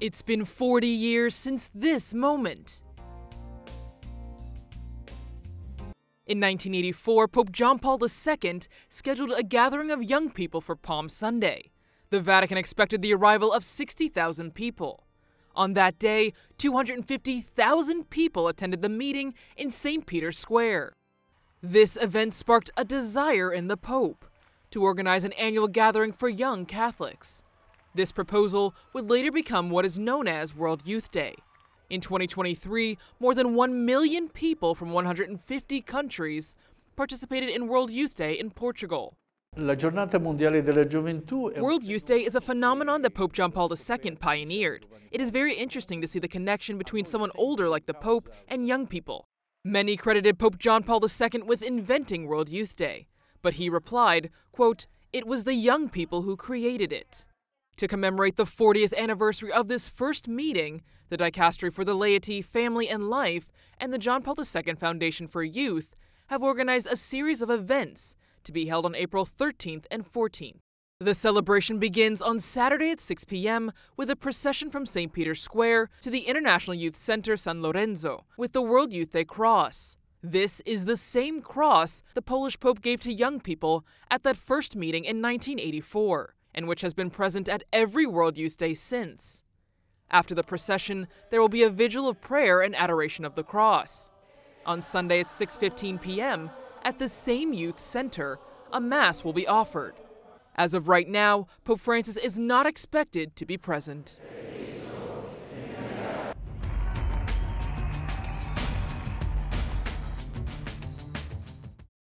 It's been 40 years since this moment. In 1984, Pope John Paul II scheduled a gathering of young people for Palm Sunday. The Vatican expected the arrival of 60,000 people. On that day, 250,000 people attended the meeting in St. Peter's Square. This event sparked a desire in the Pope to organize an annual gathering for young Catholics. This proposal would later become what is known as World Youth Day. In 2023, more than 1 million people from 150 countries participated in World Youth Day in Portugal. World Youth Day is a phenomenon that Pope John Paul II pioneered. It is very interesting to see the connection between someone older like the Pope and young people. Many credited Pope John Paul II with inventing World Youth Day, but he replied, quote, "It was the young people who created it." To commemorate the 40th anniversary of this first meeting, the Dicastery for the Laity, Family, and Life and the John Paul II Foundation for Youth have organized a series of events to be held on April 13th and 14th. The celebration begins on Saturday at 6 p.m. with a procession from St. Peter's Square to the International Youth Center San Lorenzo with the World Youth Day Cross. This is the same cross the Polish Pope gave to young people at that first meeting in 1984 and which has been present at every World Youth Day since. After the procession, there will be a vigil of prayer and adoration of the cross. On Sunday at 6:15 p.m., at the same youth center, a mass will be offered. As of right now, Pope Francis is not expected to be present.